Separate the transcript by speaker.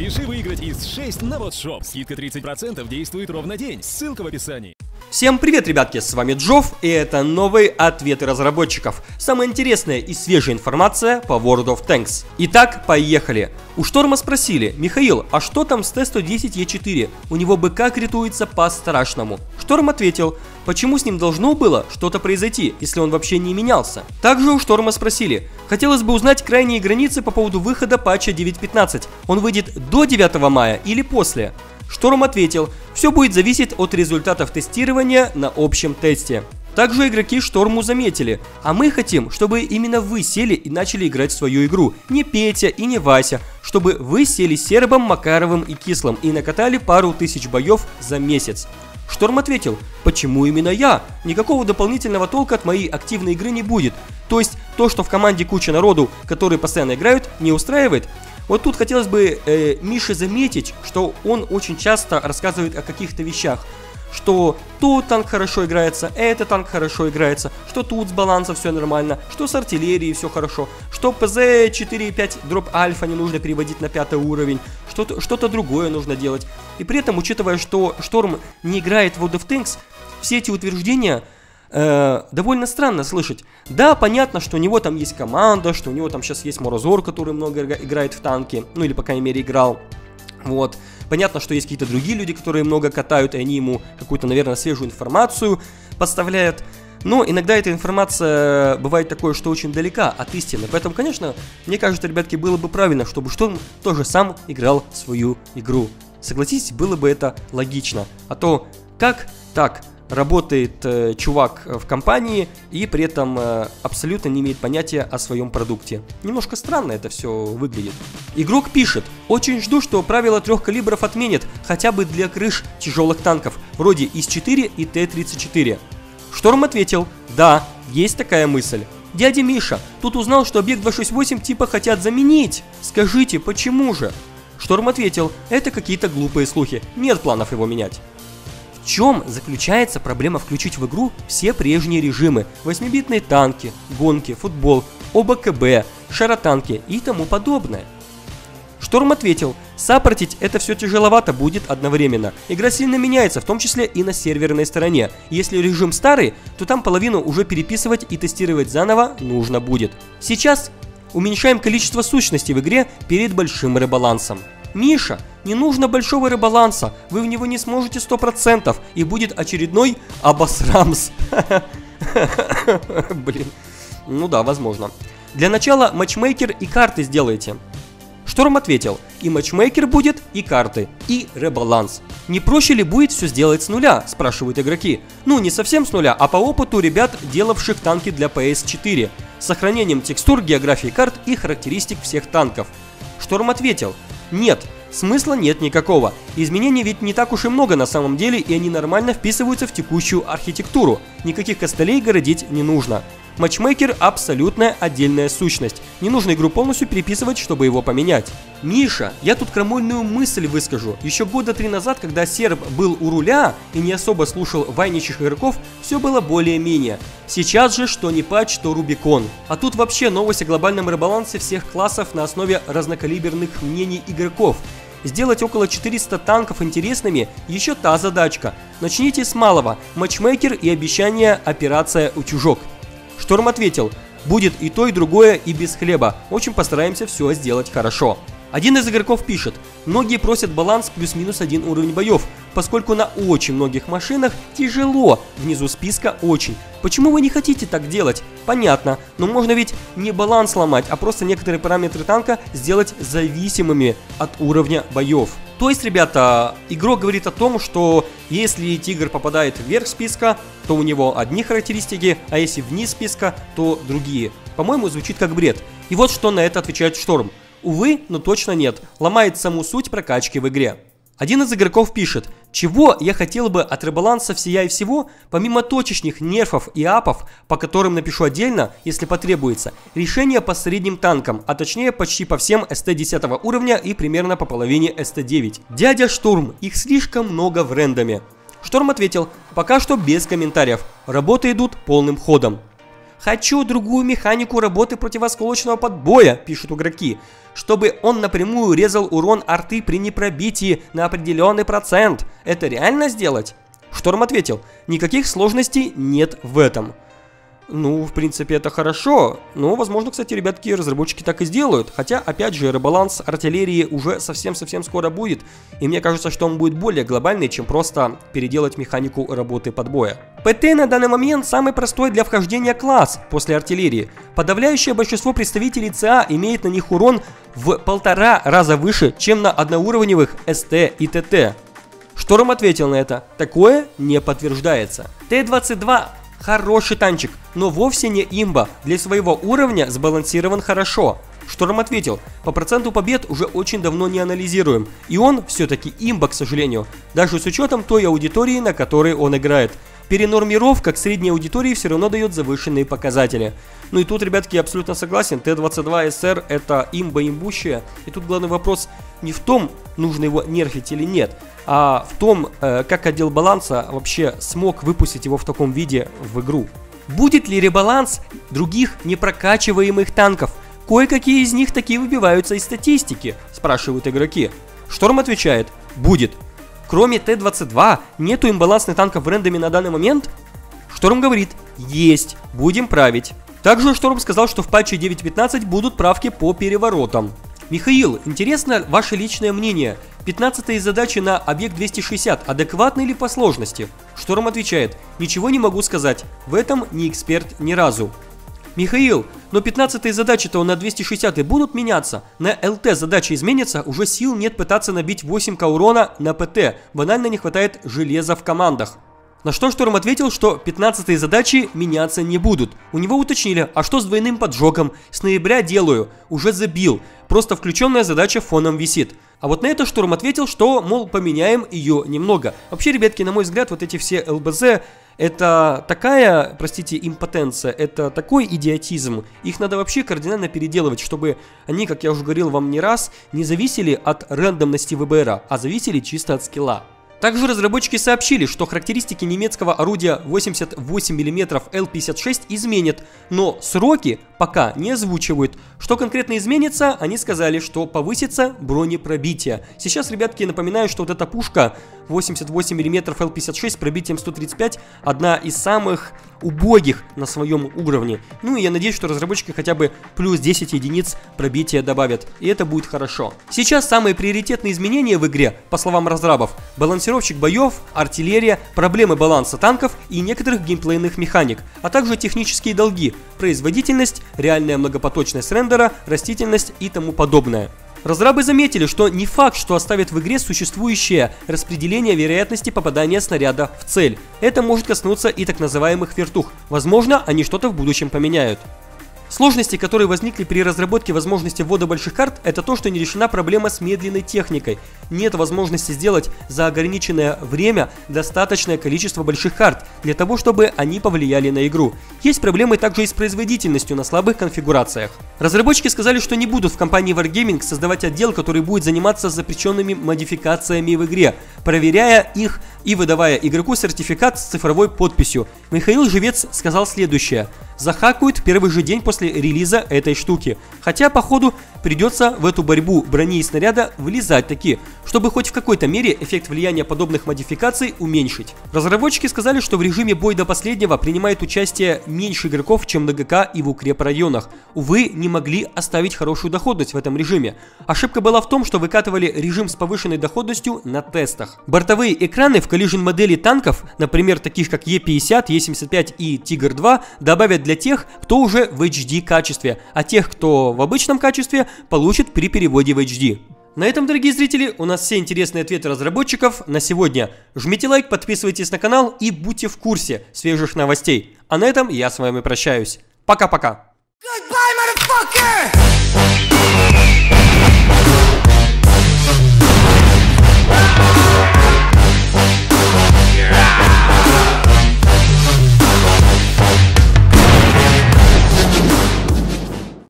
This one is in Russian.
Speaker 1: Спеши выиграть ИС-6 на WoTShop. Скидка 30% действует ровно день. Ссылка в описании.
Speaker 2: Всем привет, ребятки, с вами Джов, и это новые ответы разработчиков. Самая интересная и свежая информация по World of Tanks. Итак, поехали. У Шторма спросили, Михаил, а что там с T110E4? У него БК критуется по-страшному. Шторм ответил, почему с ним должно было что-то произойти, если он вообще не менялся? Также у Шторма спросили, хотелось бы узнать крайние границы по поводу выхода патча 9.15. Он выйдет до 9 мая или после? Шторм ответил, все будет зависеть от результатов тестирования на общем тесте. Также игроки Шторму заметили, а мы хотим, чтобы именно вы сели и начали играть в свою игру, не Петя и не Вася, чтобы вы сели Сербом, Макаровым и Кислым и накатали пару тысяч боев за месяц. Шторм ответил, почему именно я? Никакого дополнительного толка от моей активной игры не будет. То есть то, что в команде куча народу, которые постоянно играют, не устраивает? Вот тут хотелось бы э, Мише заметить, что он очень часто рассказывает о каких-то вещах, что тут танк хорошо играется, этот танк хорошо играется, что тут с балансом все нормально, что с артиллерией все хорошо, что ПЗ 4.5 дроп альфа не нужно переводить на пятый уровень, что-то что другое нужно делать. И при этом, учитывая, что Шторм не играет в World of Tanks, все эти утверждения э, довольно странно слышать. Да, понятно, что у него там есть команда, что у него там сейчас есть Морозор, который много играет в танки, ну или по крайней мере играл. Вот. Понятно, что есть какие-то другие люди, которые много катают, и они ему какую-то, наверное, свежую информацию подставляют. Но иногда эта информация бывает такое, что очень далека от истины. Поэтому, конечно, мне кажется, ребятки, было бы правильно, чтобы Шторм тоже сам играл свою игру. Согласитесь, было бы это логично. А то как так работает э, чувак в компании и при этом э, абсолютно не имеет понятия о своем продукте. Немножко странно это все выглядит. Игрок пишет, очень жду, что правило трех калибров отменят, хотя бы для крыш тяжелых танков, вроде ИС-4 и Т-34. Шторм ответил, да, есть такая мысль. Дядя Миша, тут узнал, что объект 268 типа хотят заменить. Скажите, почему же? Шторм ответил, это какие-то глупые слухи, нет планов его менять. Чем заключается проблема включить в игру все прежние режимы, 8-битные танки, гонки, футбол, ОБКБ, шаротанки и тому подобное? Шторм ответил, саппортить это все тяжеловато будет одновременно. Игра сильно меняется, в том числе и на серверной стороне. Если режим старый, то там половину уже переписывать и тестировать заново нужно будет. Сейчас уменьшаем количество сущностей в игре перед большим ребалансом. Миша, не нужно большого ребаланса, вы в него не сможете 100% и будет очередной обосрамс. Блин, ну да, возможно. Для начала матчмейкер и карты сделайте. Шторм ответил, и матчмейкер будет, и карты, и ребаланс. Не проще ли будет все сделать с нуля, спрашивают игроки. Ну, не совсем с нуля, а по опыту ребят, делавших танки для PS4, с сохранением текстур, географии карт и характеристик всех танков. Шторм ответил, нет, смысла нет никакого. Изменений ведь не так уж и много на самом деле, и они нормально вписываются в текущую архитектуру. Никаких костылей городить не нужно. Матчмейкер – абсолютная отдельная сущность. Не нужно игру полностью переписывать, чтобы его поменять. Миша, я тут крамольную мысль выскажу. Еще года три назад, когда серб был у руля и не особо слушал вайничьих игроков, все было более-менее. Сейчас же, что не патч, то Рубикон. А тут вообще новость о глобальном ребалансе всех классов на основе разнокалиберных мнений игроков. Сделать около 400 танков интересными – еще та задачка. Начните с малого – матчмейкер и обещание операция «Утюжок». Шторм ответил, будет и то, и другое, и без хлеба. Очень постараемся все сделать хорошо. Один из игроков пишет, многие просят баланс плюс-минус один уровень боев, поскольку на очень многих машинах тяжело, внизу списка очень. Почему вы не хотите так делать? Понятно, но можно ведь не баланс ломать, а просто некоторые параметры танка сделать зависимыми от уровня боев. То есть, ребята, игрок говорит о том, что если тигр попадает вверх списка, то у него одни характеристики, а если вниз списка, то другие. По-моему, звучит как бред. И вот что на это отвечает Шторм. Увы, но точно нет. Ломает саму суть прокачки в игре. Один из игроков пишет, чего я хотел бы от ребаланса всея и всего, помимо точечных нерфов и апов, по которым напишу отдельно, если потребуется, решение по средним танкам, а точнее почти по всем СТ-10 уровня и примерно по половине СТ-9. Дядя Штурм, их слишком много в рендоме. Шторм ответил, пока что без комментариев, работы идут полным ходом. Хочу другую механику работы противосколочного подбоя, пишут игроки, чтобы он напрямую резал урон арты при непробитии на определенный процент. Это реально сделать? Шторм ответил, никаких сложностей нет в этом. Ну, в принципе, это хорошо. Но, возможно, кстати, ребятки, разработчики так и сделают. Хотя, опять же, ребаланс артиллерии уже совсем-совсем скоро будет. И мне кажется, что он будет более глобальный, чем просто переделать механику работы подбоя. ПТ на данный момент самый простой для вхождения класс после артиллерии. Подавляющее большинство представителей ЦА имеет на них урон в полтора раза выше, чем на одноуровневых СТ и ТТ. Шторм ответил на это. Такое не подтверждается. Т-22 Хороший танчик, но вовсе не имба. Для своего уровня сбалансирован хорошо. Шторм ответил, по проценту побед уже очень давно не анализируем. И он все-таки имба, к сожалению. Даже с учетом той аудитории, на которой он играет. Перенормировка к средней аудитории все равно дает завышенные показатели. Ну и тут, ребятки, я абсолютно согласен. Т-22СР это имба имбущая. И тут главный вопрос не в том, нужно его нерфить или нет, а в том, э, как отдел баланса вообще смог выпустить его в таком виде в игру. Будет ли ребаланс других непрокачиваемых танков? Кое-какие из них такие выбиваются из статистики, спрашивают игроки. Шторм отвечает, будет. Кроме Т-22, нету имбалансных танков в рендоме на данный момент? Шторм говорит, есть, будем править. Также Шторм сказал, что в патче 9.15 будут правки по переворотам. Михаил, интересно ваше личное мнение. 15 задачи на объект 260 адекватны ли по сложности? Шторм отвечает, ничего не могу сказать, в этом не эксперт ни разу. Михаил, но 15 задачи-то на 260 будут меняться. На ЛТ задача изменится, уже сил нет пытаться набить 8к урона на ПТ. Банально не хватает железа в командах. На что Шторм ответил, что 15 задачи меняться не будут. У него уточнили, а что с двойным поджогом? С ноября делаю, уже забил. Просто включенная задача фоном висит. А вот на это Шторм ответил, что, мол, поменяем ее немного. Вообще, ребятки, на мой взгляд, вот эти все ЛБЗ это такая, простите, импотенция, это такой идиотизм. Их надо вообще кардинально переделывать, чтобы они, как я уже говорил вам не раз, не зависели от рандомности ВБРа, а зависели чисто от скилла. Также разработчики сообщили, что характеристики немецкого орудия 88 мм L56 изменят, но сроки пока не озвучивают. Что конкретно изменится, они сказали, что повысится бронепробитие. Сейчас, ребятки, напоминаю, что вот эта пушка 88 мм L56 с пробитием 135 одна из самых убогих на своем уровне. Ну и я надеюсь, что разработчики хотя бы плюс 10 единиц пробития добавят, и это будет хорошо. Сейчас самые приоритетные изменения в игре, по словам разрабов, балансировщик боев, артиллерия, проблемы баланса танков и некоторых геймплейных механик, а также технические долги, производительность, реальная многопоточность рендера, растительность и тому подобное. Разрабы заметили, что не факт, что оставят в игре существующее распределение вероятности попадания снаряда в цель. Это может коснуться и так называемых вертух. Возможно, они что-то в будущем поменяют. Сложности, которые возникли при разработке возможности ввода больших карт, это то, что не решена проблема с медленной техникой. Нет возможности сделать за ограниченное время достаточное количество больших карт, для того, чтобы они повлияли на игру. Есть проблемы также и с производительностью на слабых конфигурациях. Разработчики сказали, что не будут в компании Wargaming создавать отдел, который будет заниматься запрещенными модификациями в игре, проверяя их и выдавая игроку сертификат с цифровой подписью. Михаил Живец сказал следующее. Захакают первый же день после релиза этой штуки. Хотя, походу, придется в эту борьбу брони и снаряда влезать таки, чтобы хоть в какой-то мере эффект влияния подобных модификаций уменьшить. Разработчики сказали, что в режиме бой до последнего принимает участие меньше игроков, чем на ГК и в укрепрайонах. Увы, не могли оставить хорошую доходность в этом режиме. Ошибка была в том, что выкатывали режим с повышенной доходностью на тестах. Бортовые экраны в коллижен модели танков, например, таких как Е50, Е75 и Тигр-2, добавят для тех, кто уже в HD качестве, а тех, кто в обычном качестве, получит при переводе в HD. На этом, дорогие зрители, у нас все интересные ответы разработчиков на сегодня. Жмите лайк, подписывайтесь на канал и будьте в курсе свежих новостей. А на этом я с вами прощаюсь. Пока-пока. Goodbye, motherfucker!